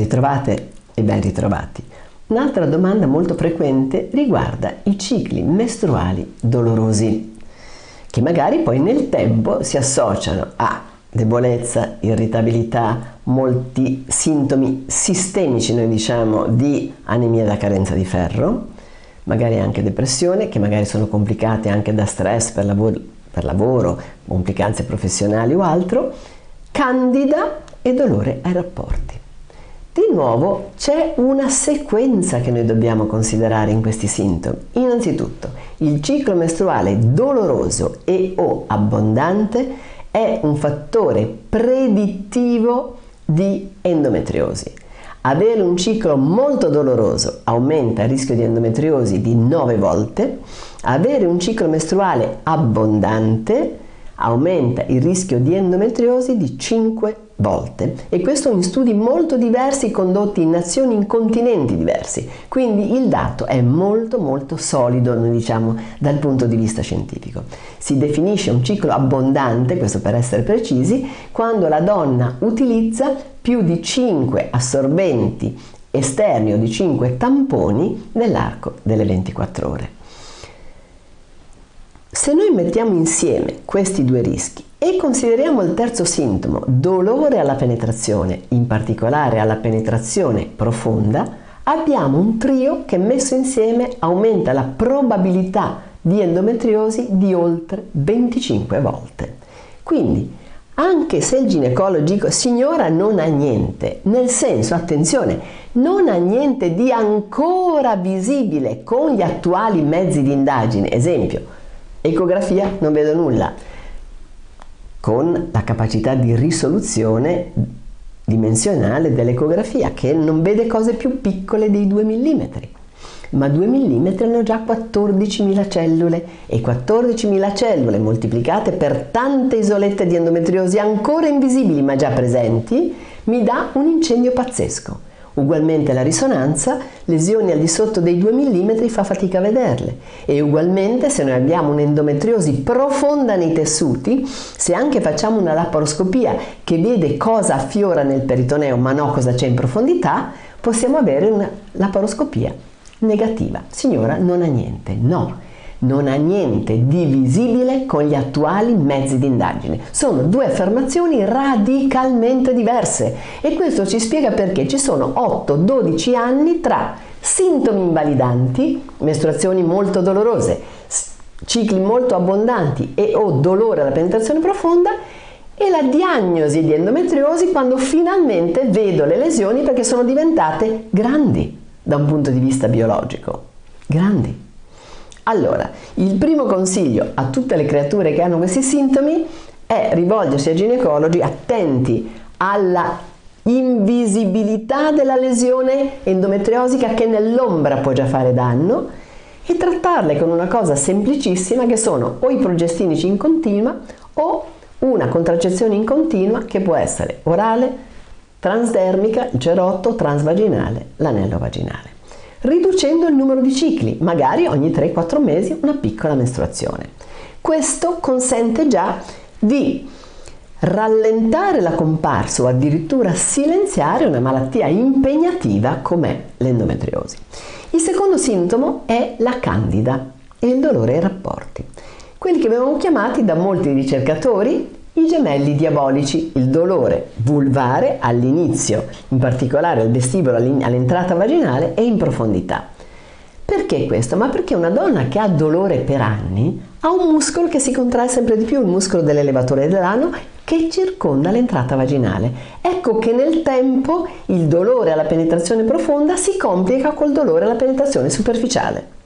ritrovate e ben ritrovati. Un'altra domanda molto frequente riguarda i cicli mestruali dolorosi, che magari poi nel tempo si associano a debolezza, irritabilità, molti sintomi sistemici, noi diciamo, di anemia da carenza di ferro, magari anche depressione, che magari sono complicate anche da stress per lavoro, per lavoro complicanze professionali o altro, candida e dolore ai rapporti. Di nuovo c'è una sequenza che noi dobbiamo considerare in questi sintomi. Innanzitutto, il ciclo mestruale doloroso e o abbondante è un fattore predittivo di endometriosi. Avere un ciclo molto doloroso aumenta il rischio di endometriosi di 9 volte, avere un ciclo mestruale abbondante aumenta il rischio di endometriosi di 5 volte e questo in studi molto diversi condotti in nazioni in continenti diversi. Quindi il dato è molto molto solido noi diciamo dal punto di vista scientifico. Si definisce un ciclo abbondante questo per essere precisi quando la donna utilizza più di 5 assorbenti esterni o di 5 tamponi nell'arco delle 24 ore se noi mettiamo insieme questi due rischi e consideriamo il terzo sintomo, dolore alla penetrazione, in particolare alla penetrazione profonda, abbiamo un trio che messo insieme aumenta la probabilità di endometriosi di oltre 25 volte. Quindi, anche se il ginecologo signora non ha niente, nel senso, attenzione, non ha niente di ancora visibile con gli attuali mezzi di indagine, esempio, Ecografia non vedo nulla, con la capacità di risoluzione dimensionale dell'ecografia che non vede cose più piccole dei 2 mm. Ma 2 mm hanno già 14.000 cellule e 14.000 cellule moltiplicate per tante isolette di endometriosi ancora invisibili ma già presenti mi dà un incendio pazzesco. Ugualmente la risonanza, lesioni al di sotto dei 2 mm fa fatica a vederle. E ugualmente se noi abbiamo un'endometriosi profonda nei tessuti, se anche facciamo una laparoscopia che vede cosa affiora nel peritoneo ma no cosa c'è in profondità, possiamo avere una laparoscopia negativa. Signora non ha niente, no non ha niente di visibile con gli attuali mezzi di indagine. Sono due affermazioni radicalmente diverse e questo ci spiega perché ci sono 8-12 anni tra sintomi invalidanti, mestruazioni molto dolorose, cicli molto abbondanti e o dolore alla penetrazione profonda e la diagnosi di endometriosi quando finalmente vedo le lesioni perché sono diventate grandi da un punto di vista biologico. Grandi. Allora, il primo consiglio a tutte le creature che hanno questi sintomi è rivolgersi ai ginecologi attenti alla invisibilità della lesione endometriosica che nell'ombra può già fare danno e trattarle con una cosa semplicissima che sono o i progestinici in continua o una contraccezione in continua che può essere orale, transdermica, il cerotto, transvaginale, l'anello vaginale riducendo il numero di cicli, magari ogni 3-4 mesi una piccola mestruazione. Questo consente già di rallentare la comparsa o addirittura silenziare una malattia impegnativa come l'endometriosi. Il secondo sintomo è la candida e il dolore ai rapporti. Quelli che vengono chiamati da molti ricercatori i gemelli diabolici, il dolore vulvare all'inizio, in particolare al vestibolo all'entrata vaginale e in profondità. Perché questo? Ma perché una donna che ha dolore per anni ha un muscolo che si contrae sempre di più, il muscolo dell'elevatore dell'ano che circonda l'entrata vaginale. Ecco che nel tempo il dolore alla penetrazione profonda si complica col dolore alla penetrazione superficiale.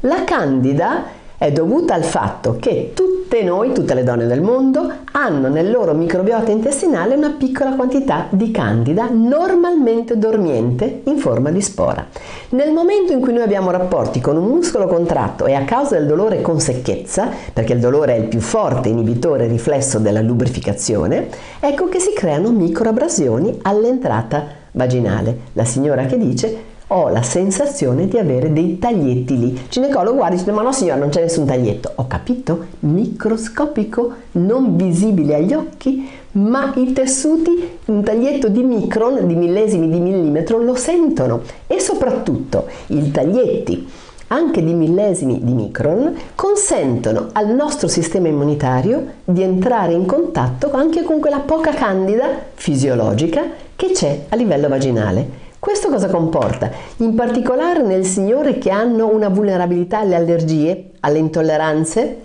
La candida è dovuta al fatto che tutte noi, tutte le donne del mondo, hanno nel loro microbiota intestinale una piccola quantità di candida normalmente dormiente in forma di spora. Nel momento in cui noi abbiamo rapporti con un muscolo contratto e a causa del dolore con secchezza, perché il dolore è il più forte inibitore riflesso della lubrificazione, ecco che si creano microabrasioni all'entrata vaginale. La signora che dice ho la sensazione di avere dei taglietti lì. Il ginecologo guarda e dice: Ma no, signora, non c'è nessun taglietto. Ho capito? Microscopico, non visibile agli occhi, ma i tessuti, un taglietto di micron, di millesimi di millimetro, lo sentono. E soprattutto i taglietti anche di millesimi di micron, consentono al nostro sistema immunitario di entrare in contatto anche con quella poca candida fisiologica che c'è a livello vaginale. Questo cosa comporta? In particolare nel signore che hanno una vulnerabilità alle allergie, alle intolleranze,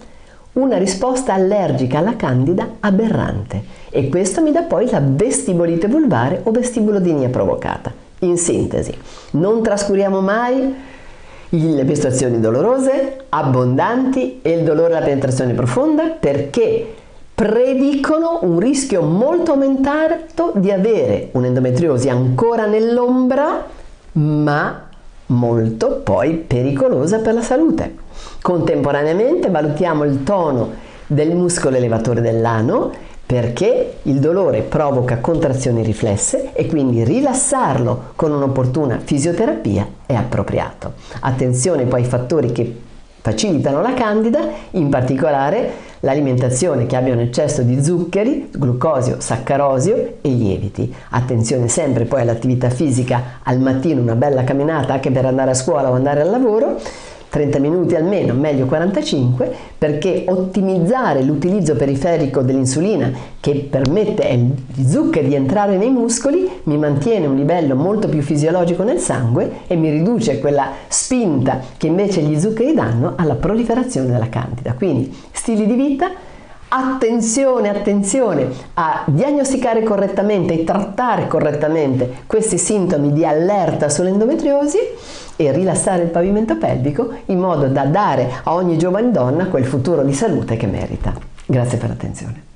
una risposta allergica alla candida aberrante e questo mi dà poi la vestibolite vulvare o vestibulodinia provocata. In sintesi, non trascuriamo mai le mestruazioni dolorose, abbondanti e il dolore alla penetrazione profonda perché predicono un rischio molto aumentato di avere un'endometriosi ancora nell'ombra, ma molto poi pericolosa per la salute. Contemporaneamente valutiamo il tono del muscolo elevatore dell'ano perché il dolore provoca contrazioni riflesse e quindi rilassarlo con un'opportuna fisioterapia è appropriato. Attenzione poi ai fattori che facilitano la candida, in particolare l'alimentazione che abbia un eccesso di zuccheri, glucosio, saccarosio e lieviti. Attenzione sempre poi all'attività fisica, al mattino una bella camminata anche per andare a scuola o andare al lavoro 30 minuti almeno, meglio 45, perché ottimizzare l'utilizzo periferico dell'insulina che permette agli zuccheri di entrare nei muscoli mi mantiene un livello molto più fisiologico nel sangue e mi riduce quella spinta che invece gli zuccheri danno alla proliferazione della candida. Quindi stili di vita Attenzione, attenzione a diagnosticare correttamente e trattare correttamente questi sintomi di allerta sull'endometriosi e rilassare il pavimento pelvico in modo da dare a ogni giovane donna quel futuro di salute che merita. Grazie per l'attenzione.